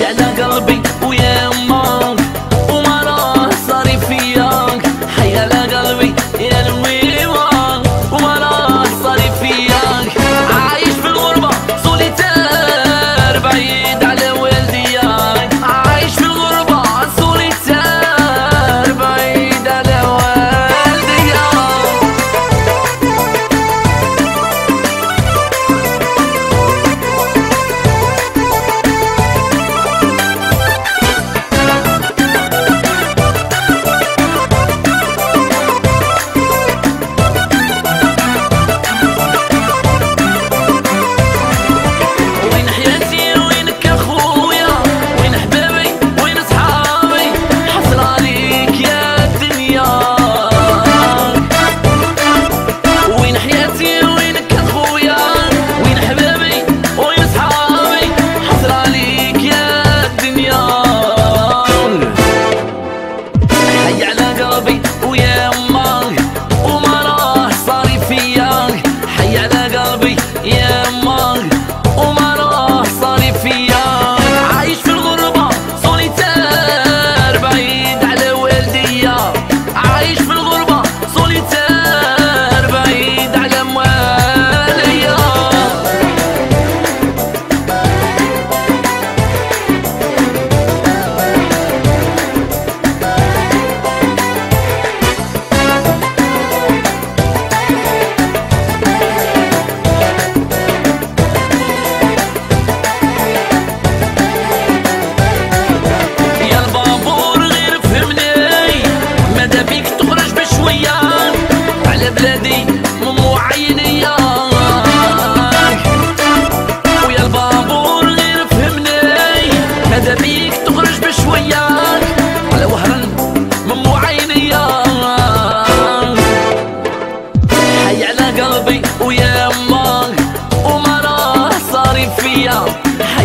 the beat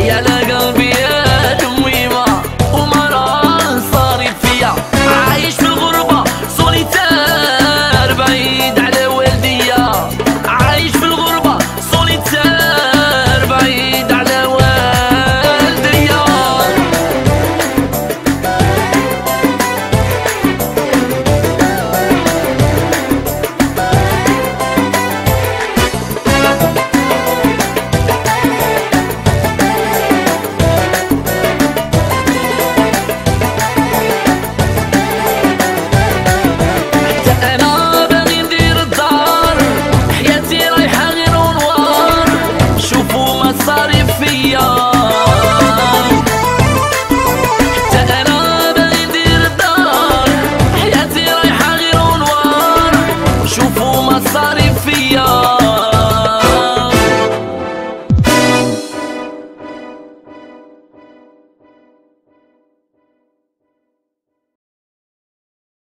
y a la